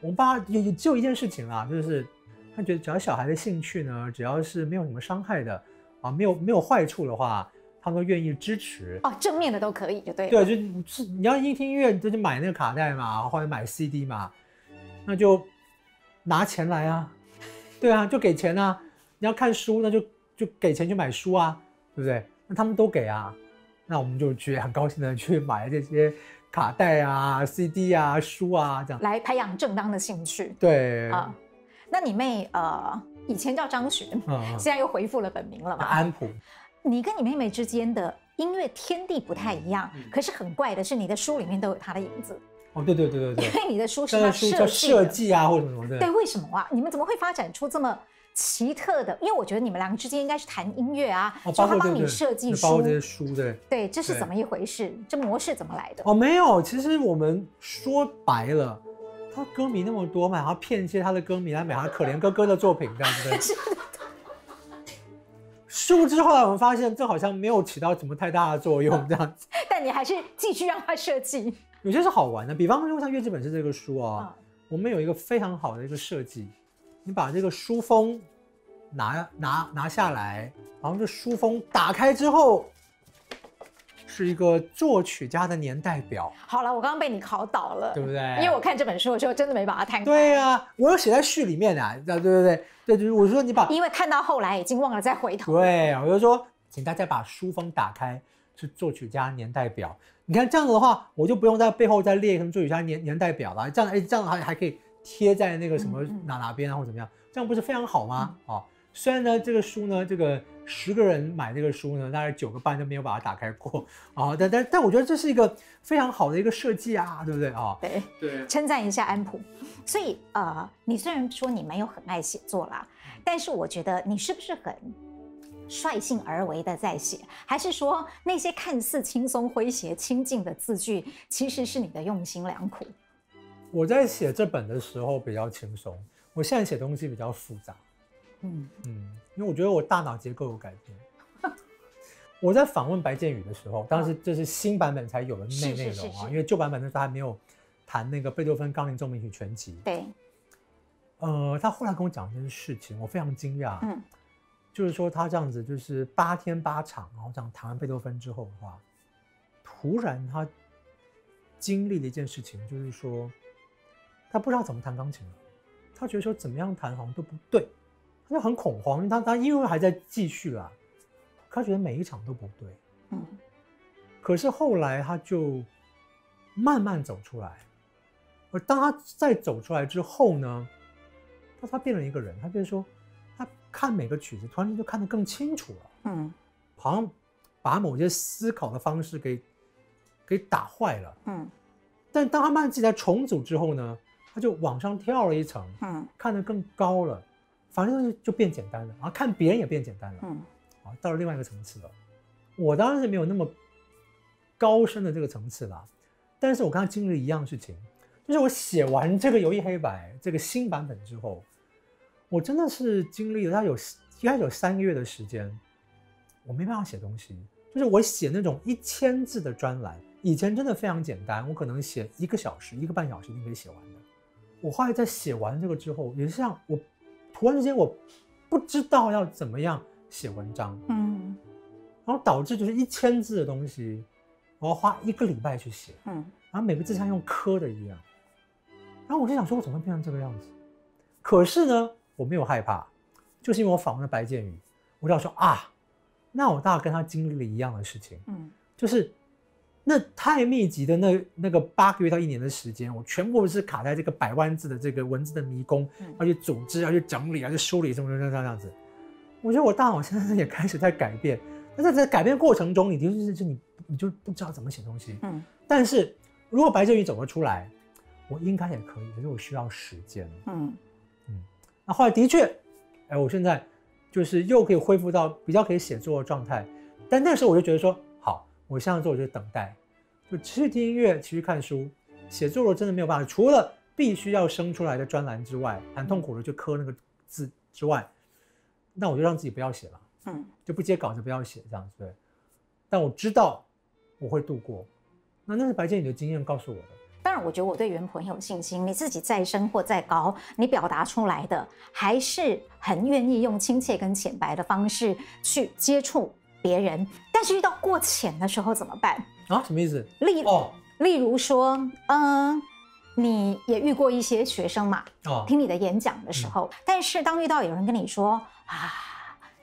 我爸有有只有一件事情啊，就是。他觉得只要小孩的兴趣呢，只要是没有什么伤害的啊，没有没有坏处的话，他们都愿意支持哦，正面的都可以，就对。对，就是你要一听音乐，你就去买那个卡带嘛，或者买 CD 嘛，那就拿钱来啊，对啊，就给钱啊。你要看书，那就就给钱去买书啊，对不对？那他们都给啊，那我们就去很高兴的去买这些卡带啊、CD 啊、书啊，这样来培养正当的兴趣。对啊。那你妹呃，以前叫张璇，现在又回复了本名了嘛？安普。你跟你妹妹之间的音乐天地不太一样，可是很怪的是，你的书里面都有她的影子。哦，对对对对对。因为你的书是她设计设计啊，或者什么的。对，为什么啊？你们怎么会发展出这么奇特的？因为我觉得你们两个之间应该是谈音乐啊，就他帮你设计书，包括这些书对。对，这是怎么一回事？这模式怎么来的？哦，没有，其实我们说白了。他歌迷那么多嘛，然后骗一些他的歌迷来买他可怜哥哥的作品，这样子。殊不知后来我们发现，这好像没有起到什么太大的作用，这样子。但你还是继续让他设计。有些是好玩的，比方说像《月之本是》这个书啊，我们有一个非常好的一个设计，你把这个书封拿拿拿下来，然后这书封打开之后。是一个作曲家的年代表。好了，我刚刚被你考倒了，对不对？因为我看这本书的时候，真的没把它看。对呀，我有写在序里面的，对对对对对，就是我说你把，因为看到后来已经忘了再回头。对，我就说，请大家把书封打开，是作曲家年代表。你看这样子的话，我就不用在背后再列什么作曲家年年代表了。这样，哎，这样还还可以贴在那个什么哪哪边啊，或怎么样？这样不是非常好吗？哦，虽然呢，这个书呢，这个。十个人买这个书呢，大概九个半都没有把它打开过啊！但但但我觉得这是一个非常好的一个设计啊，对不对啊？对对，称赞一下安普。所以呃，你虽然说你没有很爱写作啦，但是我觉得你是不是很率性而为的在写？还是说那些看似轻松诙谐、亲近的字句，其实是你的用心良苦？我在写这本的时候比较轻松，我现在写东西比较复杂。嗯嗯。因为我觉得我大脑结构有改变。我在访问白建宇的时候，当时这是新版本才有的内内容啊，因为旧版本的时候还没有谈那个贝多芬钢琴奏鸣曲全集。对。呃，他后来跟我讲一件事情，我非常惊讶。嗯。就是说他这样子，就是八天八场，然后这样弹完贝多芬之后的话，突然他经历了一件事情，就是说他不知道怎么弹钢琴了。他觉得说怎么样弹好像都不对。他就很恐慌，他他因为还在继续啦，他觉得每一场都不对，嗯，可是后来他就慢慢走出来，而当他再走出来之后呢，他他变了一个人，他变说他看每个曲子，突然间就看得更清楚了，嗯，好像把某些思考的方式给给打坏了，嗯，但当他慢慢自己在重组之后呢？他就往上跳了一层，嗯，看得更高了，反正就就变简单了，然后看别人也变简单了，嗯，啊，到了另外一个层次了。我当然是没有那么高深的这个层次了，但是我跟他经历了一样事情，就是我写完这个游艺黑白这个新版本之后，我真的是经历了他有应该有三个月的时间，我没办法写东西，就是我写那种一千字的专栏，以前真的非常简单，我可能写一个小时、一个半小时就可以写完的。我后来在写完这个之后，也是像我突然之间我不知道要怎么样写文章，嗯，然后导致就是一千字的东西，我要花一个礼拜去写，嗯，然后每个字像用磕的一样，然后我就想说，我怎么会变成这个样子？可是呢，我没有害怕，就是因为我访问了白建宇，我就要说啊，那我大概跟他经历了一样的事情，嗯，就是。那太密集的那那个八个月到一年的时间，我全部是卡在这个百万字的这个文字的迷宫，要去组织，要去整理，要去梳理，什么什么这样子。我觉得我大脑现在也开始在改变。那在这改变过程中，你就是就你你就不知道怎么写东西。嗯。但是如果白振宇走了出来，我应该也可以，可是我需要时间。嗯嗯。那后来的确，哎，我现在就是又可以恢复到比较可以写作的状态。但那时候我就觉得说。我现在做就是等待，就持续听音乐，持续看书，写作了真的没有办法，除了必须要生出来的专栏之外，很痛苦的就磕那个字之外，那我就让自己不要写了，嗯，就不接稿子，不要写这样子。对，但我知道我会度过，那那是白建宇的经验告诉我的。当然，我觉得我对袁普很有信心。你自己再深或再高，你表达出来的还是很愿意用亲切跟浅白的方式去接触。别人，但是遇到过浅的时候怎么办啊？什么意思？例哦，例如说，嗯，你也遇过一些学生嘛？哦，听你的演讲的时候，但是当遇到有人跟你说啊，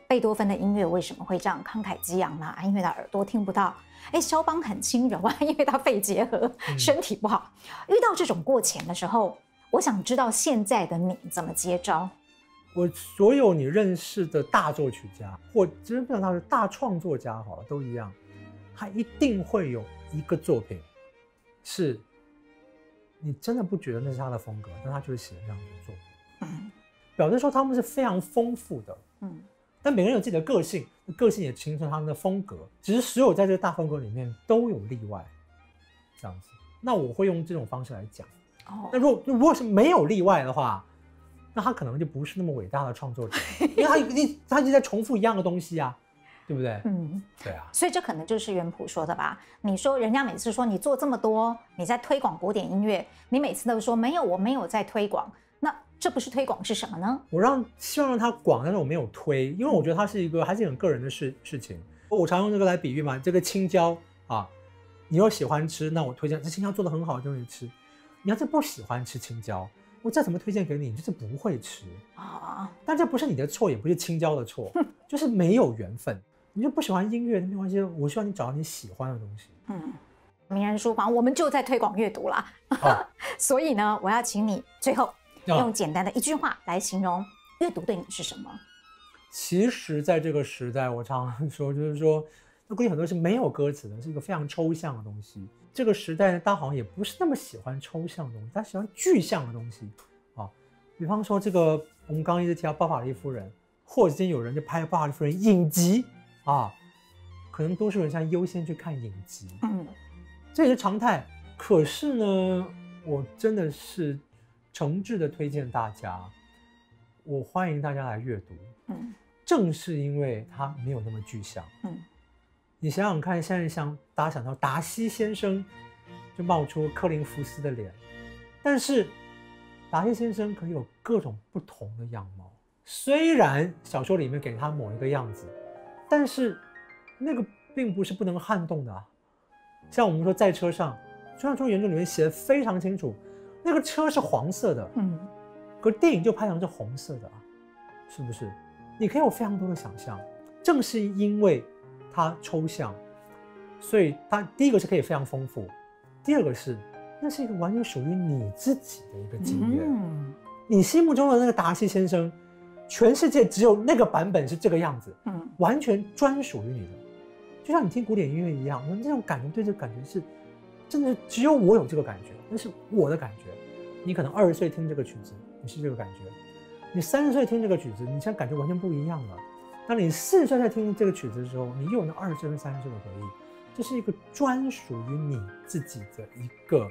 贝多芬的音乐为什么会这样慷慨激昂呢？啊，因为他耳朵听不到。哎，肖邦很轻柔啊，因为他肺结核，身体不好。遇到这种过浅的时候，我想知道现在的你怎么接招。我所有你认识的大作曲家，或其实不讲他是大创作家，好了，都一样，他一定会有一个作品，是，你真的不觉得那是他的风格，但他就是写这样的作品，表示说他们是非常丰富的，嗯，但每个人有自己的个性，个性也形成他们的风格，只是所有在这个大风格里面都有例外，这样子，那我会用这种方式来讲，哦，那如果如果是没有例外的话。那他可能就不是那么伟大的创作者，因为他一他一直在重复一样的东西啊，对不对？嗯，对啊。所以这可能就是袁普说的吧？你说人家每次说你做这么多，你在推广古典音乐，你每次都说没有，我没有在推广，那这不是推广是什么呢？我让希望让他广，但是我没有推，因为我觉得它是一个还是很个人的事事情。我常用这个来比喻嘛，这个青椒啊，你要喜欢吃，那我推荐这青椒做的很好，就可以吃。你要是不喜欢吃青椒。我再怎么推荐给你，你就是不会吃啊！但这不是你的错，也不是青椒的错，就是没有缘分。你就不喜欢音乐，没关系，我希望你找到你喜欢的东西。嗯，名人书房，我们就在推广阅读啦。所以呢，我要请你最后用简单的一句话来形容阅读对你是什么？其实，在这个时代，我常常说，就是说，那估计很多是没有歌词的，是一个非常抽象的东西。这个时代呢，大家好像也不是那么喜欢抽象的东西，他喜欢具象的东西啊。比方说，这个我们刚刚一直提到《巴法利夫人》，或者今天有人就拍《巴法利夫人》影集啊，可能多数人现在优先去看影集，嗯，这也是常态。可是呢，我真的是诚挚的推荐大家，我欢迎大家来阅读，嗯，正是因为它没有那么具象，嗯。你想想看，现在像大家想到达西先生，就冒出柯林福斯的脸，但是达西先生可以有各种不同的样貌。虽然小说里面给他某一个样子，但是那个并不是不能撼动的啊。像我们说在车上，虽然说原著里面写的非常清楚，那个车是黄色的，嗯，可电影就拍成是红色的啊。是不是？你可以有非常多的想象。正是因为它抽象，所以它第一个是可以非常丰富，第二个是那是一个完全属于你自己的一个经验。嗯，你心目中的那个达西先生，全世界只有那个版本是这个样子，嗯，完全专属于你的。就像你听古典音乐一样，我们这种感觉，对这个感觉是真的只有我有这个感觉，那是我的感觉。你可能二十岁听这个曲子，你是这个感觉；你三十岁听这个曲子，你现在感觉完全不一样了。当你四十岁在听这个曲子的时候，你又有那二十岁跟三十岁的回忆，这是一个专属于你自己的一个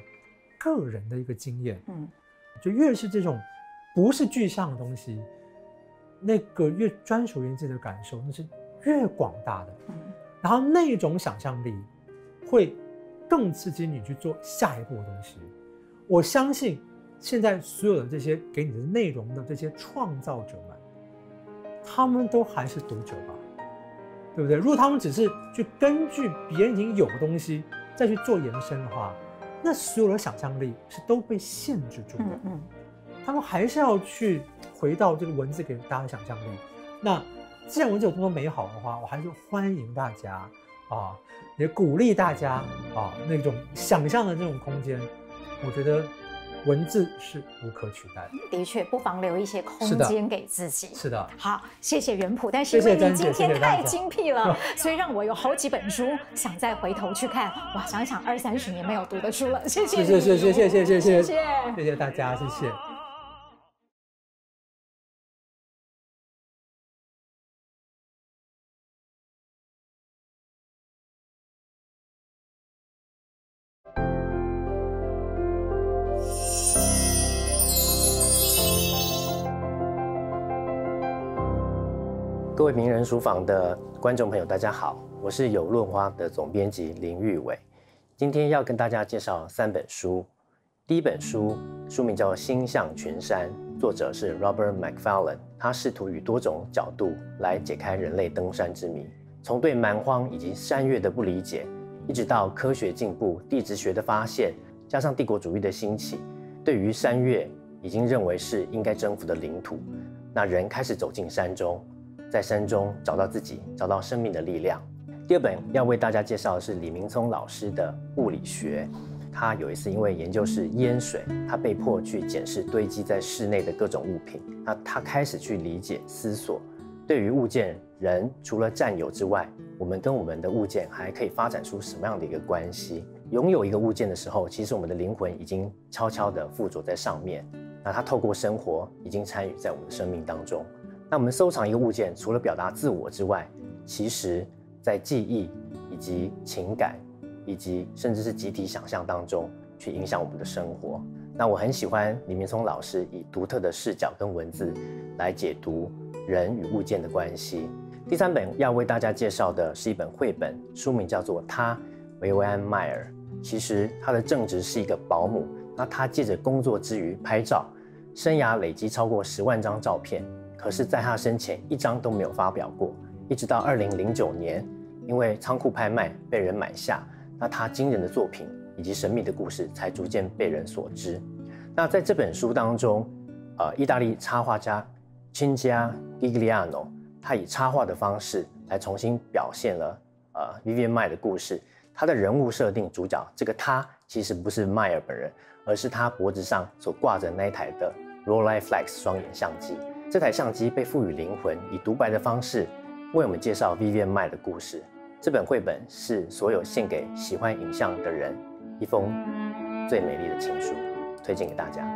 个人的一个经验。嗯，就越是这种不是具象的东西，那个越专属于自己的感受，那是越广大的。嗯，然后那种想象力会更刺激你去做下一步的东西。我相信现在所有的这些给你的内容的这些创造者们。他们都还是读者吧，对不对？如果他们只是去根据别人已经有的东西再去做延伸的话，那所有的想象力是都被限制住的。嗯嗯，他们还是要去回到这个文字给大家的想象力。那既然文字有这么美好的话，我还是欢迎大家啊，也鼓励大家啊，那种想象的这种空间，我觉得。文字是无可取代的，的确，不妨留一些空间给自己。是的，好，谢谢原谱，但是因为你今天太精辟了，所以让我有好几本书想再回头去看。哇，想想二三十年没有读的书了，谢谢，谢谢，谢谢，谢谢，谢谢，谢谢大家，谢谢。位名人书房的观众朋友，大家好，我是有论花的总编辑林玉伟，今天要跟大家介绍三本书。第一本书书名叫《星象群山》，作者是 Robert Macfarlane，他试图以多种角度来解开人类登山之谜，从对蛮荒以及山岳的不理解，一直到科学进步、地质学的发现，加上帝国主义的兴起，对于山岳已经认为是应该征服的领土，那人开始走进山中。在山中找到自己，找到生命的力量。第二本要为大家介绍的是李明聪老师的物理学。他有一次因为研究是淹水，他被迫去检视堆积在室内的各种物品。那他开始去理解、思索，对于物件、人，除了占有之外，我们跟我们的物件还可以发展出什么样的一个关系？拥有一个物件的时候，其实我们的灵魂已经悄悄地附着在上面。那他透过生活，已经参与在我们的生命当中。那我们收藏一个物件，除了表达自我之外，其实在记忆以及情感，以及甚至是集体想象当中，去影响我们的生活。那我很喜欢李明聪老师以独特的视角跟文字来解读人与物件的关系。第三本要为大家介绍的是一本绘本，书名叫做《他维维安迈尔》。其实他的正职是一个保姆，那他借着工作之余拍照，生涯累积超过十万张照片。可是，在他生前，一张都没有发表过。一直到二零零九年，因为仓库拍卖被人买下，那他惊人的作品以及神秘的故事才逐渐被人所知。那在这本书当中，呃，意大利插画家亲家 Gigliano，他以插画的方式来重新表现了呃 Vivian m 的故事。他的人物设定主角这个他其实不是迈尔本人，而是他脖子上所挂着那一台的 Rolleiflex 双眼相机。这台相机被赋予灵魂，以独白的方式为我们介绍 Vivian Mai 的故事。这本绘本是所有献给喜欢影像的人一封最美丽的情书，推荐给大家。